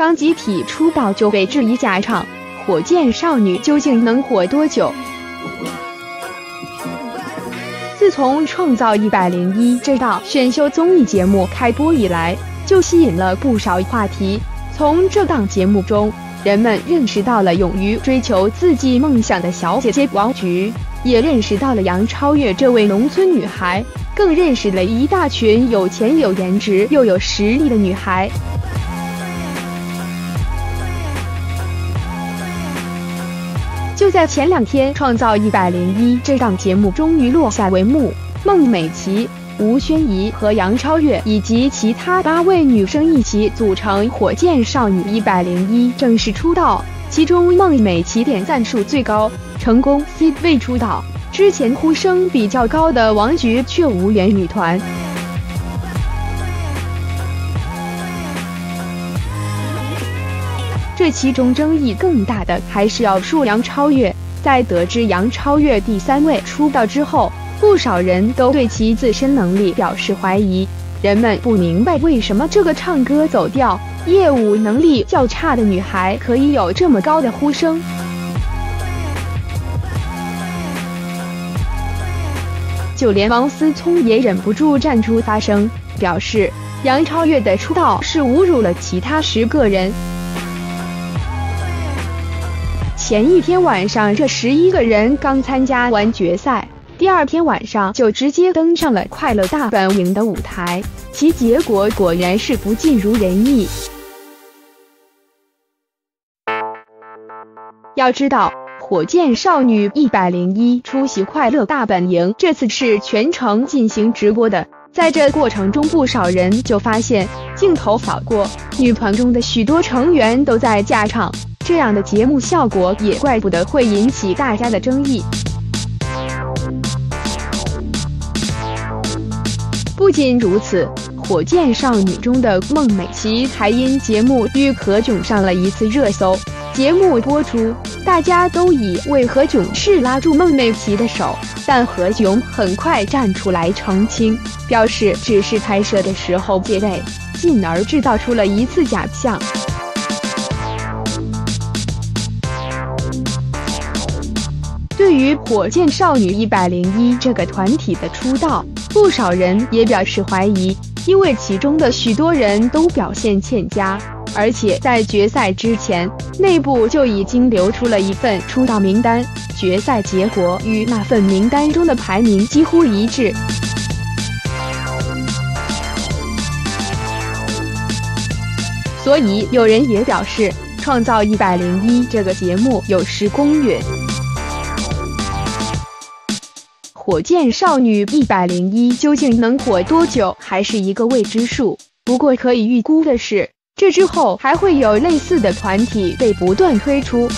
刚集体出道就被质疑假唱，火箭少女究竟能火多久？自从《创造一百零一》这档选秀综艺节目开播以来，就吸引了不少话题。从这档节目中，人们认识到了勇于追求自己梦想的小姐姐王菊，也认识到了杨超越这位农村女孩，更认识了一大群有钱、有颜值又有实力的女孩。就在前两天，《创造一百零一》这档节目终于落下帷幕，孟美岐、吴宣仪和杨超越以及其他八位女生一起组成火箭少女一百零一正式出道。其中，孟美岐点赞数最高，成功 C 位出道。之前呼声比较高的王菊却无缘女团。这其中争议更大的还是要数杨超越。在得知杨超越第三位出道之后，不少人都对其自身能力表示怀疑。人们不明白为什么这个唱歌走调、业务能力较差的女孩可以有这么高的呼声。就连王思聪也忍不住站出发声，表示杨超越的出道是侮辱了其他十个人。前一天晚上，这十一个人刚参加完决赛，第二天晚上就直接登上了《快乐大本营》的舞台，其结果果然是不尽如人意。要知道，火箭少女一百零一出席《快乐大本营》，这次是全程进行直播的，在这过程中，不少人就发现镜头扫过，女团中的许多成员都在假唱。这样的节目效果也怪不得会引起大家的争议。不仅如此，火箭少女中的孟美岐还因节目与何炅上了一次热搜。节目播出，大家都以为何炅是拉住孟美岐的手，但何炅很快站出来澄清，表示只是拍摄的时候借位，进而制造出了一次假象。火箭少女一百零一这个团体的出道，不少人也表示怀疑，因为其中的许多人都表现欠佳，而且在决赛之前，内部就已经流出了一份出道名单，决赛结果与那份名单中的排名几乎一致。所以有人也表示，创造一百零一这个节目有失公允。火箭少女一百零一究竟能火多久，还是一个未知数。不过可以预估的是，这之后还会有类似的团体被不断推出。